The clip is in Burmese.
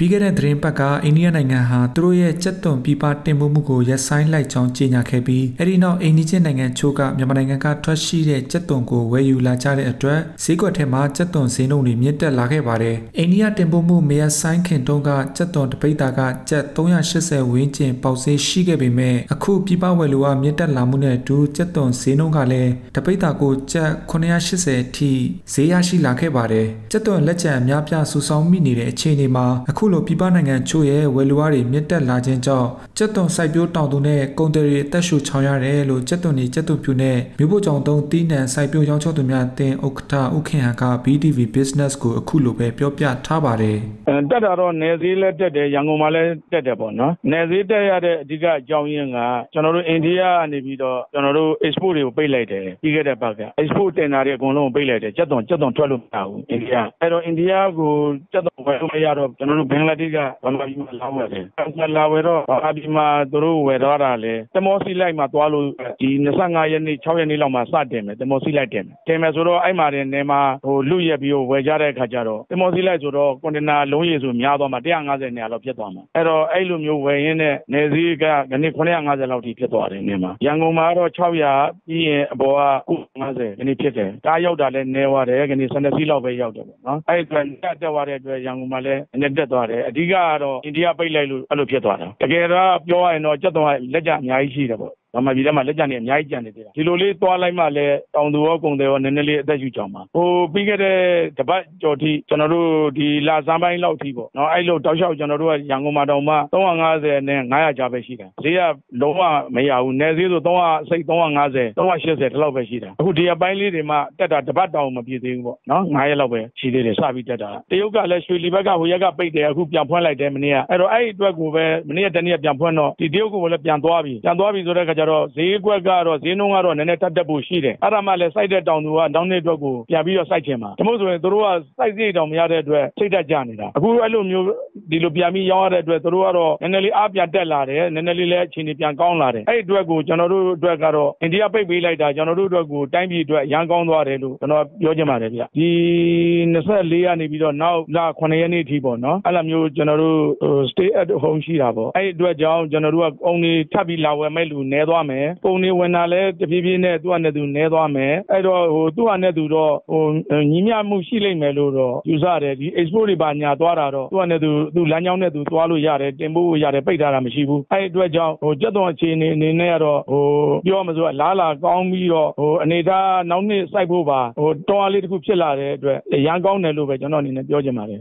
ပြီးခဲ့တဲ့သတင်းပတ်ကအိန္ဒိယနိုင်ငံဟာသူတို့ရဲ့ကြက်သွန်ပြပတင်ပို့မှုကိုရပ်ဆိုင်းလိုက်ကြောင်းကြေညာခဲ့ပြီးအဲဒီနောက်အိန္ဒိချင်းနိုင်ငံချို့ကမြန်မာနိုင်ငံကထွက်ရှိတဲ့ကြက်သွန်ကိုဝယ်ယူလာကြတဲ့အတွက်ဈေးကွက်ထဲမှာကြက်သွန်ဈေးနှုန်းတွေမြင့်တက်လာခဲ့ပါတယ်အိန္ဒိယတင်ပို့မှုမရဆိုင်ခင်တုန်းကကြက်သွန်တပိတ်တာကကြက်380ဝန်းကျင်ပေါက်ဈေးရှိခဲ့ပေမဲ့အခုပြပဝယ်လူကမြင့်တက်လာမှုနဲ့အတူကြက်သွန်ဈေးနှုန်းကလည်းတပိတ်တာကိုကြက်980အထိဈေးရရှိလာခဲ့ပါတယ်ကြက်သွန်လက်ကျန်အများပြဆူဆောင်းမိနေတဲ့အခြေအနေမှာအခုလိုပြပနိုင်ငံချို့ရဲ့ဝယ်လူအားတွေမြင့်တက်လာခြင်းကြောင့်ကြက်သွန်စိုက်ပျိုးတောင်သူနဲ့ကုန်တယ်တွေအသက်ရှူချောင်ရတယ်လို့ကြက်သွန်တွေကြက်သွန်ပြူနဲ့မြို့ပေါ်ကြောင်တုံးတီးနှံစိုက်ပျိုးရောင်းချသူများအသင်းဥက္ကဋ္ဌဥခင်ဟန်က BTV Business ကိုအခုလိုပဲပြောပြထားပါတယ်။အဲ တက်တာတော့နယ်စည်းလည်းတက်တယ်ရန်ကုန်မှာလည်းတက်တယ်ပေါ့နော်။နယ်စည်းတက်ရတဲ့အဓိကအကြောင်းရင်းကကျွန်တော်တို့အိန္ဒိယကနေပြီးတော့ကျွန်တော်တို့ export တွေကိုပိတ်လိုက်တယ်ပြီးခဲ့တဲ့ဘက်က export တင်တာတွေအကုန်လုံးပိတ်လိုက်တယ်ကြက်သွန်ကြက်သွန်ထွက်လို့မရဘူးအိန္ဒိယအဲ့တော့အိန္ဒိယကိုကြက်သွန်ဝယ်လို့မရတော့ကျွန်တော်တို့ဘင်္ဂလားဒေ့ရှ်ကဗမာပြည်မှာလာဝယ်တယ်။လာဝယ်တော့ဗမာပြည်မှာသူတို့ဝယ်တော့တာလေတမောစီလိုက်မှာသွားလို့ဒီ25ရက်နေ့6ရက်နေ့လောက်မှာစတင်မယ်တမောစီလိုက်တင်မယ်တင်မယ်ဆိုတော့အဲ့မှာတင်နေမှာဟိုလူရက်ပြီးဝယ်ကြတဲ့အခါကျတော့တမောစီလိုက်ဆိုတော့ကွန်တိန်နာလုံးရည်ဆိုများသွားမှာ150နေရာလောက်ဖြစ်သွားမှာအဲ့တော့အဲ့လိုမျိုးဝယ်ရင်းနဲ့နေစည်းကဒီနေ့950လောက်ထိဖြစ်သွားတယ်နေမှာရန်ကုန်မှာတော့600ပြီးရင်အပေါ်က50ဒီနေ့ဖြစ်တယ်ကားရောက်တာလည်းနေသွားတယ်ဒီနေ့12စီးလောက်ပဲရောက်တယ်ပေါ့နော်အဲ့အတွက်တက်တက်သွားတဲ့အတွက်ရန်ကုန်မှာလည်းအနေတက်သွားတယ်အဓိကကတော့အိန္ဒိယပိတ်လိုက်လို့အဲ့လိုဖြစ်သွားတာတကယ်တော့ပြောရရင်တော့ကြက်သွန်ကလက်ကျအများကြီးရှိတယ်ပေါ့ ဗမာပြည်ထဲမှာလက်ကျန်နေအများကြီးကျန်နေသေးတာဒီလိုလေးသွားလိုက်မှလည်းတောင်သူရောကုန်တယ်ရောနည်းနည်းလေးအသက်ရှူကြအောင်ပါဟိုပြီးခဲ့တဲ့တပတ်ကျော်ထိကျွန်တော်တို့ဒီလာစမ်းပိုင်းလောက်ထိပေါ့နော်အဲ့လိုတောက်လျှောက်ကျွန်တော်တို့ကရန်ကုန်မှာတောင်မှ350နဲ့900ကြားပဲရှိတာဈေးကလုံးဝမရဘူးနယ်ဈေးဆို300စိတ်350 380ဒီလောက်ပဲရှိတာအခုဒီအပိုင်းလေးတွေမှာတက်တာတပတ်တောင်မပြည့်သေးဘူးပေါ့နော်900လောက်ပဲရှိသေးတယ်စပြီးတက်တာတရုတ်ကလည်းရွှေလီဘက်ကဟိုရက်ကပိတ်တယ်အခုပြန်ဖွင့်လိုက်တယ်မနေ့ကအဲ့တော့အဲ့ဒီအတွက်ကိုပဲမနေ့ကတနေ့ကပြန်ဖွင့်တော့ဒီတရုတ်ကလည်းပြန်သွားပြီပြန်သွားပြီဆိုတဲ့အခါကျတော့ဈေးကွက်ကတော့ဈေးနှုန်းကတော့နည်းနည်းတက်တက်ဖို့ရှိတယ်အဲ့ဒါမှလည်းစိုက်တဲ့တောင်သူကနောက်နေ့အတွက်ကိုပြန်ပြီးတော့စိုက်ချင်မှာဒါမှမဟုတ်ဆိုရင်တို့ကစိုက်စိတ်တောင်မရတဲ့အတွက်စိတ်တက်ကြနေတာအခုအဲ့လိုမျိုး ဒီလိုပြန်ပြီးရောင်းရတဲ့အတွက်တို့ကတော့နည်းနည်းလေးအားပြန်တက်လာတယ်နည်းနည်းလေးလည်းအခြေအနေပြန်ကောင်းလာတယ်အဲ့ဒီအတွက်ကိုကျွန်တော်တို့အတွက်ကတော့အိန္ဒိယပိတ်ပေးလိုက်တာကျွန်တော်တို့အတွက်ကိုတိုင်းပြည်အတွက်ရန်ကောင်းသွားတယ်လို့ကျွန်တော်ပြောချင်ပါတယ်ဗျဒီ24ရက်နေပြီးတော့နောက်လ9ရက်နေ့ထိပေါ့နော်အဲ့လိုမျိုးကျွန်တော်တို့ stay at home ရှိတာပေါ့အဲ့ဒီအတွက်ကြောင့်ကျွန်တော်တို့ကအုံနေထပ်ပြီးလာဝယ်မဲ့လူနဲသွားမယ်ပုံနေဝင်တာလဲတဖြည်းဖြည်းနဲ့သူ့အနေနဲ့သူနဲသွားမယ်အဲ့တော့ဟိုသူ့အနေနဲ့သူတော့ဟိုညီမျှမှုရှိလိမ့်မယ်လို့တော့ယူဆတယ်ဒီ export တွေပါညာသွားတာတော့သူ့အနေနဲ့သူသူလမ်းကြောင်းနဲ့သူသွားလို့ရတယ်တင်ပို့ရတယ်ပိတ်ထားတာမရှိဘူးအဲ့ဒီအတွက်ကြောင့်ဟိုကြက်သွန်အခြေအနေအနေနဲ့ကတော့ဟိုပြောမှဆိုလားလာကောင်းပြီးတော့ဟိုအနေသားနောက်နှစ်စိုက်ဖို့ပါဟိုတော်အားလေးတစ်ခုဖြစ်လာတဲ့အတွက်ရန်ကောင်းတယ်လို့ပဲကျွန်တော်အနေနဲ့ပြောချင်ပါတယ်